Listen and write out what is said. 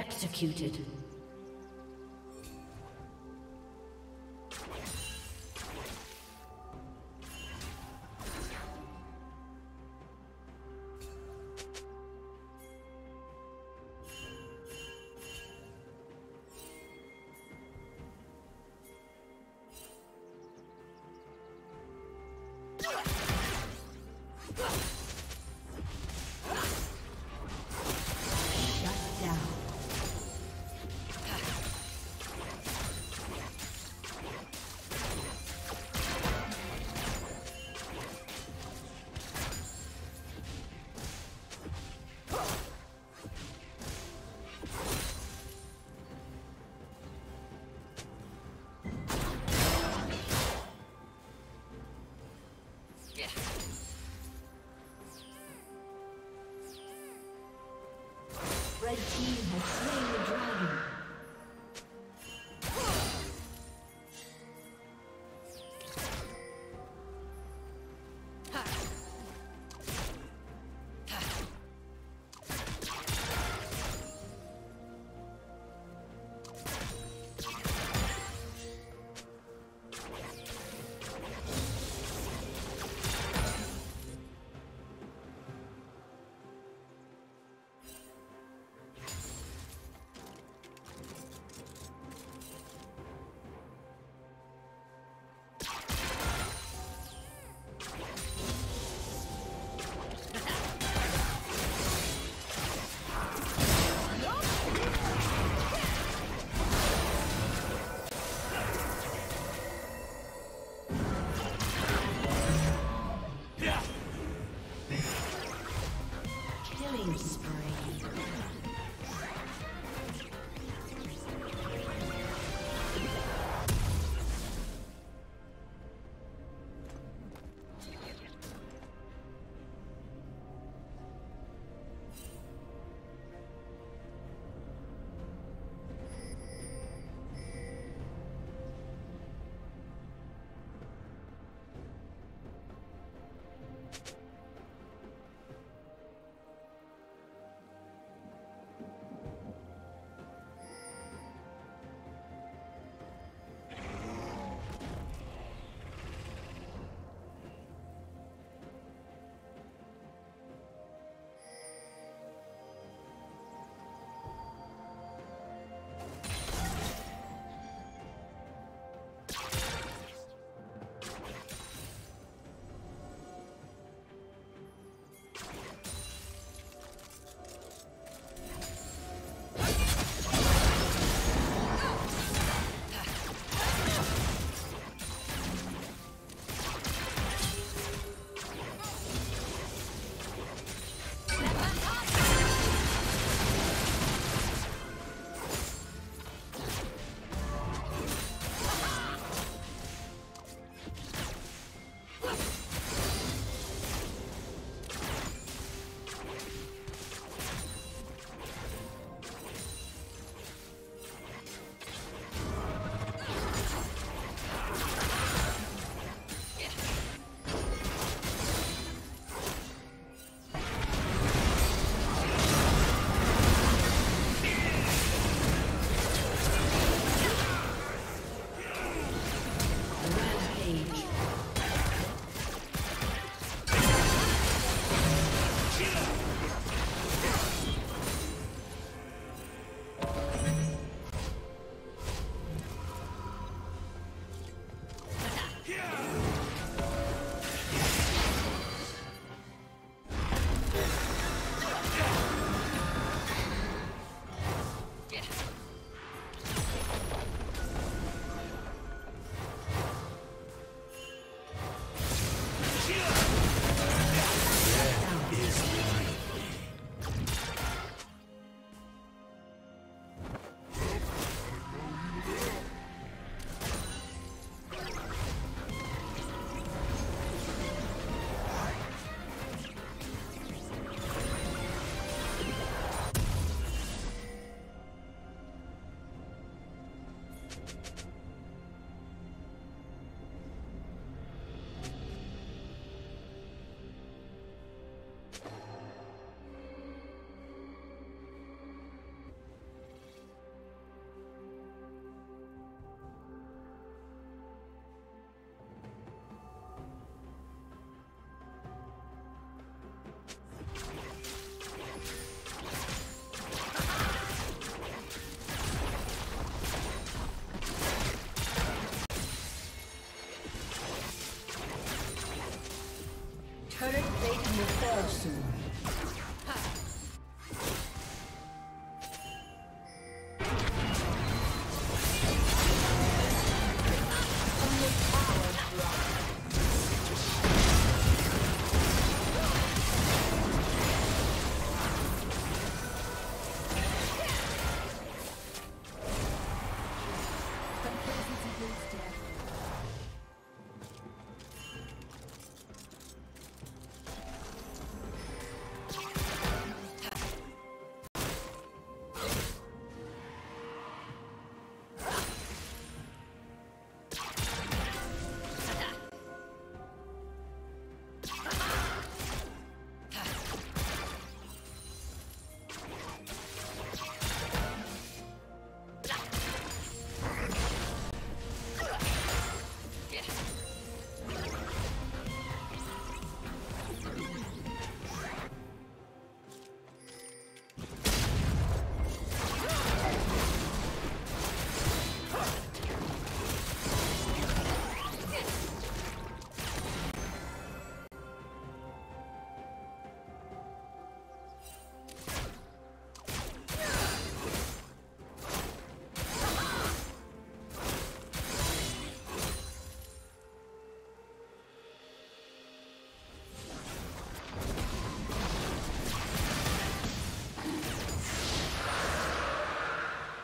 Executed.